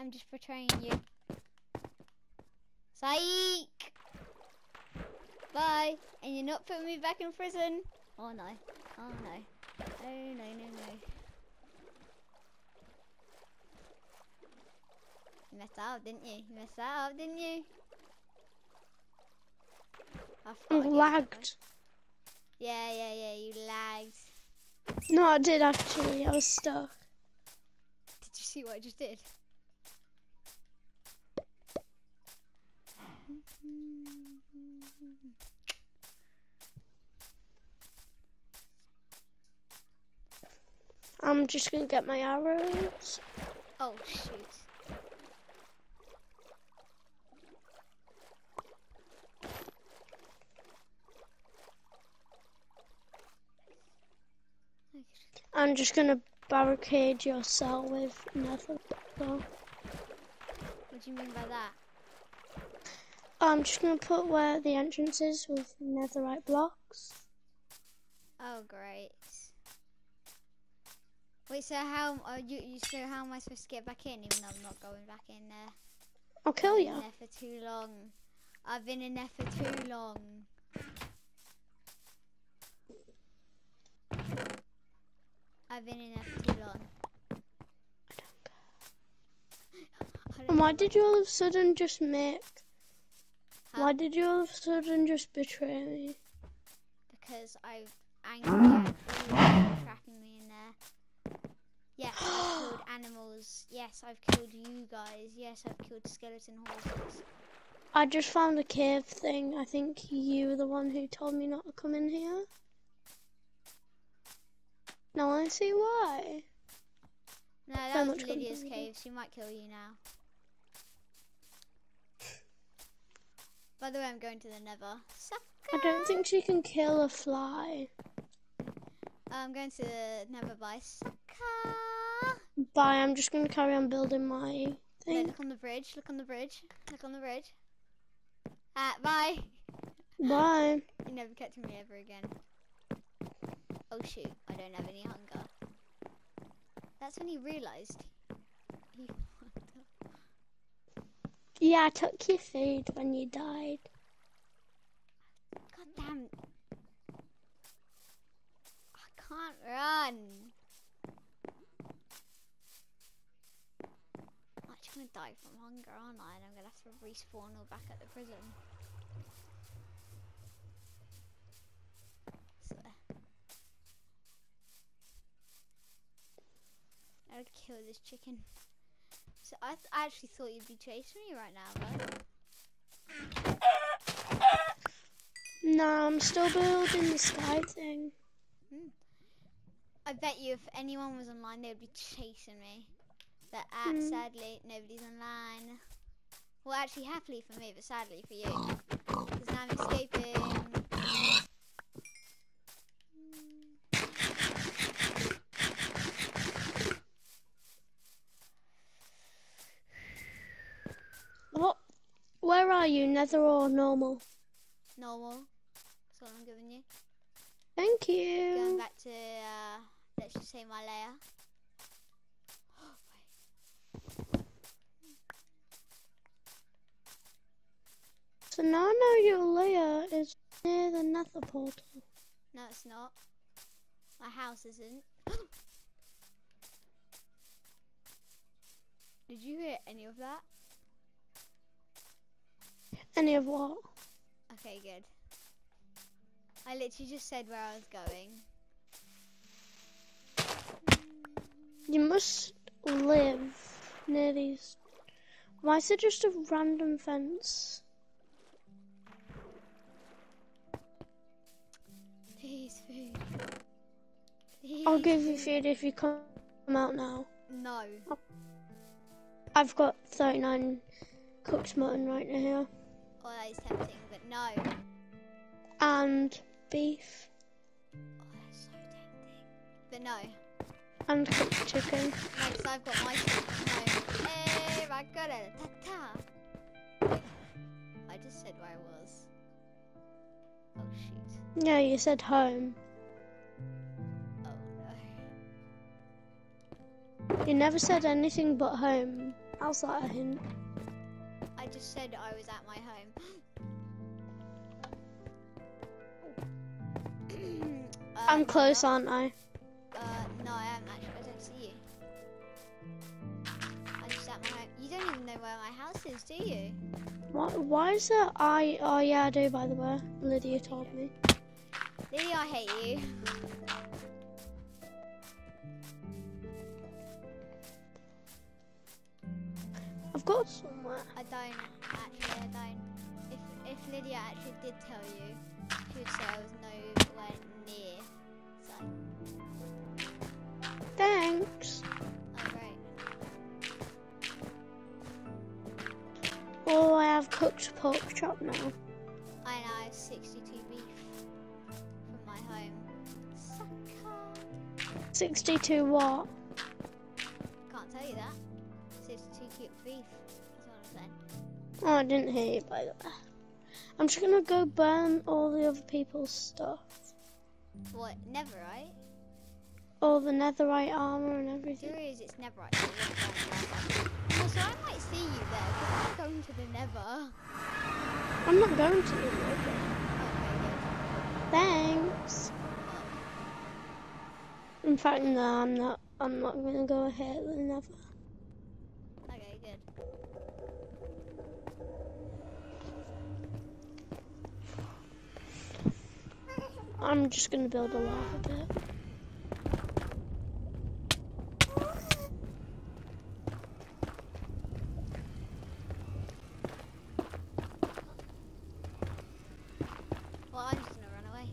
I'm just betraying you. Psych! Bye! And you're not putting me back in prison. Oh no. Oh no. Oh no, no, no. You messed up, didn't you? You messed that up, didn't you? I forgot I'm I gave you lagged. Yeah, yeah, yeah, you lagged. No, I did actually. I was stuck. Did you see what I just did? I'm just gonna get my arrows. Oh shoot. I'm just gonna barricade your cell with nothing. What do you mean by that? I'm just gonna put where the entrance is with netherite blocks. Oh great. Wait, so how are you, you? So how am I supposed to get back in? Even though I'm not going back in there. I'll kill I've you. in there for too long. I've been in there for too long. I've been in there for too long. I don't And why did you all of a sudden just make? Huh? Why did you all of a sudden just betray me? because I've angry at all of you trapping me in there. Yes, I've killed animals. Yes, I've killed you guys. Yes, I've killed skeleton horses. I just found a cave thing. I think you were the one who told me not to come in here. Now I see why. No, that was Lydia's cave. She might kill you now. By the way, I'm going to the Nether. Sucker. I don't think she can kill a fly. I'm going to the Nether by sucker. Bye, I'm just gonna carry on building my thing. look on the bridge. Look on the bridge. Look on the bridge. Ah, bye. Bye. You're never catching me ever again. Oh shoot, I don't have any hunger. That's when he realised. He Yeah, I took your food when you died. God damn. I can't run. I'm actually gonna die from hunger, aren't I? And I'm gonna have to respawn all back at the prison. Swear. I'll kill this chicken. So I, th- I actually thought you'd be chasing me right now, though. No, I'm still building the sky thing. I bet you if anyone was online, they would be chasing me. But uh, Hmm. sadly, nobody's online. Well, actually, happily for me, but sadly for you. Because now I'm escaping. What? Where are you, nether or normal? Normal. That's what I'm giving you. Thank you. Going back to, uh, let's just say my layer. So now I know your layer is near the nether portal. No, it's not. My house isn't. Did you hear any of that? Any of what? Okay, good. I literally just said where I was going. You must live near these. Why is it just a random fence? Please, food. Please, I'll give you food if you come out now. No. I've got 39 cooked mutton right now here. Oh, that is tempting, but no. And beef. Oh, that's so tempting. But no. And cooked chicken. No, because I've got my No. Hey, I got it. Ta-ta. I just said where I was. Oh, shoot. Yeah, you said home. Oh, no. You never said anything but home. How's that a hint? I just said I was at my home. Uh, I'm close, aren't I? Uh, no, I am actually. I don't see you. I'm just at my home. You don't even know where my house is, do you? Why, why is that I? Oh yeah, I do. By the way, Lydia told me. Lydia, I hate you. Got somewhere. I don't actually. I don't. If if Lydia actually did tell you, she would say I was nowhere near. So, Thanks. oh great. Oh, I have cooked pork chop now. I know I have 62 beef from my home. Sucker. 62 what? I didn't hear you by the way. I'm just gonna go burn all the other people's stuff. What? Never, right? All the netherite armor and everything. There is. It's never actually. Also, I might see you there because I'm going to the Nether. I'm not going to the nether. Okay, Thanks. In fact, no, I'm not. I'm not gonna go ahead with the nether. Okay, good. I'm just gonna build a lava pit. Well, I'm just gonna run away.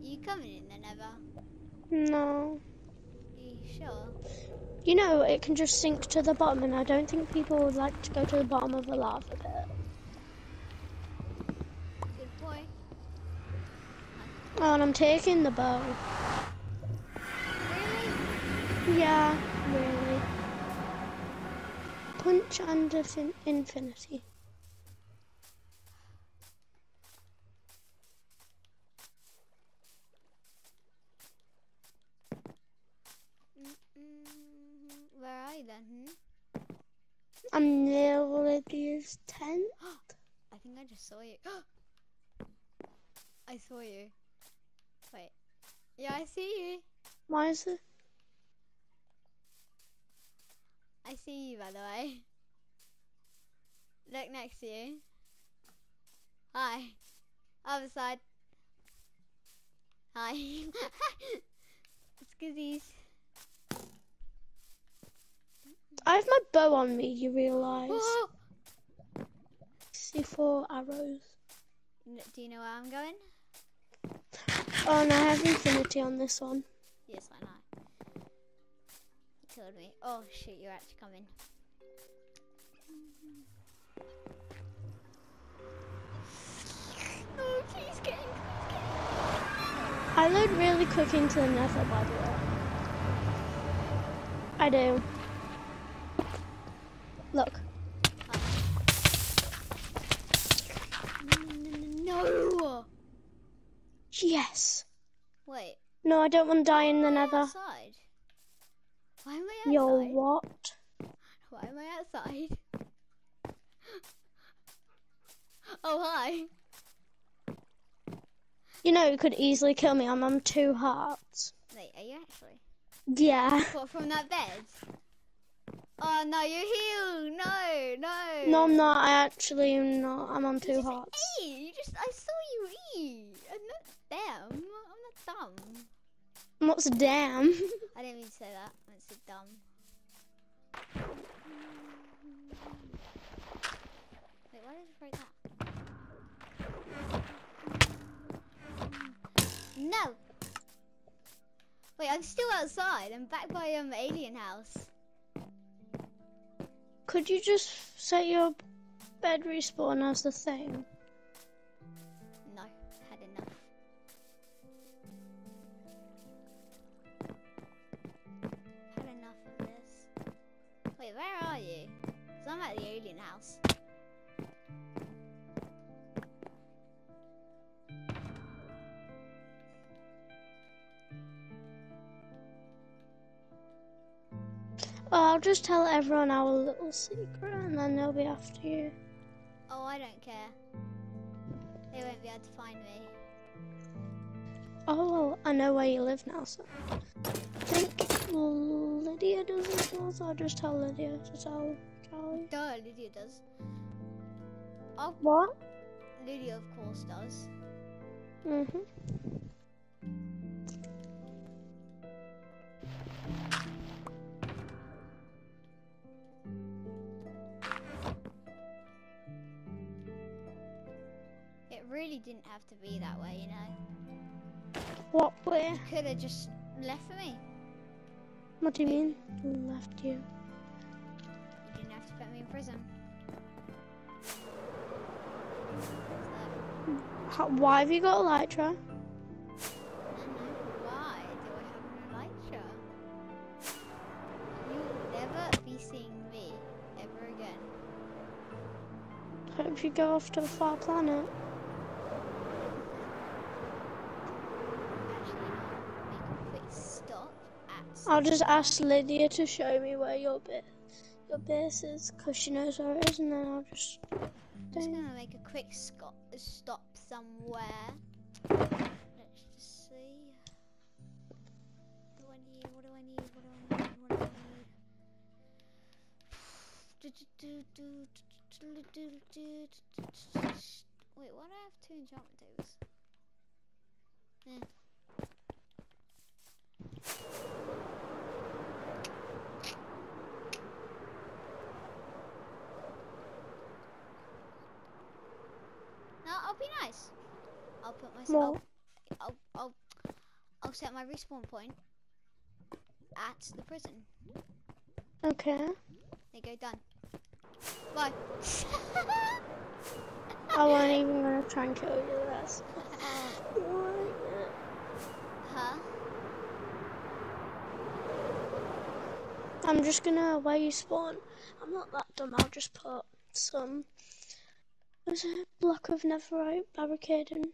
You coming in? No. you sure? You know, it can just sink to the bottom, and I don't think people would like to go to the bottom of a lava pit. Good point. Oh, and I'm taking the bow. Really? Yeah, really. Punch infin- infinity. Mm-mm. Where are you then? Hmm? I'm near Lydia's tent. I think I just saw you. I saw you. Wait. Yeah, I see you. Why is it? I see you, by the way. Look next to you. Hi. Other side. Hi. it's. I have my bow on me, you realise? Whoa! See four arrows. Do you know where I'm going? Oh, and I have infinity on this one. Yes, I know. You killed me. Oh shoot, you're actually coming. Oh, please get in, please get in. I load really quick into the nether, by the way. I do. Look. No! Yes. Wait, No, I don't want to die in the nether. outside? Why am I outside? Yo, what? Why am I outside? oh, hi. You know, you could easily kill me. I'm on two hearts. Wait, are you actually? Yeah. What, from that bed? Oh, no, you're healed. No, no. No, I'm not. I actually am not. I'm on You two hearts. ate. You just, I saw you eat. I'm not dumb. I'm not dumb. What's damn? I didn't mean to say that. I meant to say dumb. Wait, why did I break that? No! Wait, I'm still outside. I'm back by um alien house. Could you just set your bed respawn as the thing? No, had enough. Had enough of this. Wait, where are you? Cause I'm at the alien house. Just tell everyone our little secret and then they'll be after you. Oh, I don't care. They won't be able to find me. Oh, well, I know where you live now, so. I think Lydia does as well, so I'll just tell Lydia to tell Charlie. Duh, Lydia does. Oh, What? Lydia of course does. Mm-hmm. It didn't have to be that way, you know. What way? Could have just left me. What do you mean? Left you. You didn't have to put me in prison. How, why have you got a lighter? I know why do I have an Elytra? You'll never be seeing me ever again. Hope you go off to a far planet. I'll just ask Lydia to show me where your bit your base is, cause she knows where it is, and then I'll just. I'm just gonna make a quick stop stop somewhere. Let's just see. What do I need? What do I need? What do I need? What do I need? Do, do, do, do, do, Wait, why do I have two enchantment tables? Yeah. Be nice. I'll put myself. I'll, I'll, I'll set my respawn point at the prison. Okay. There you go, done. Bye. I wasn't even gonna try and kill you. That's. huh? I'm just gonna where you spawn. I'm not that dumb. I'll just put some. It a block of netherite barricading?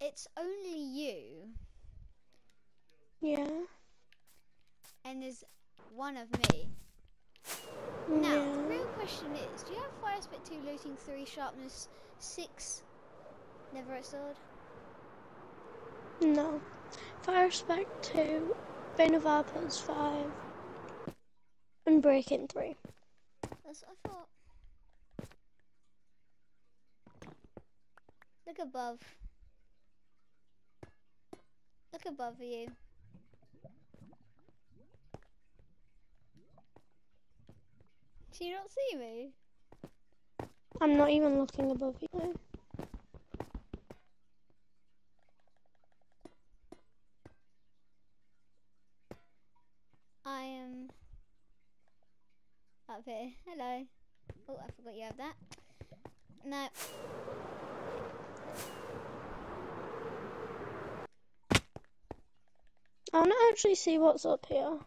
It's only you, Yeah. and there's one of me. Now, the real question is, do you have Fire Aspect 2 looting 3 sharpness 6 netherite sword? No. Fire Aspect 2, Bane of Vipers 5, and Breaking 3. That's what I thought. Look above. Look above you. Do you not see me? I'm not even looking above you. I am up here. Hello. Oh, I forgot you have that. No. I want to actually see what's up here.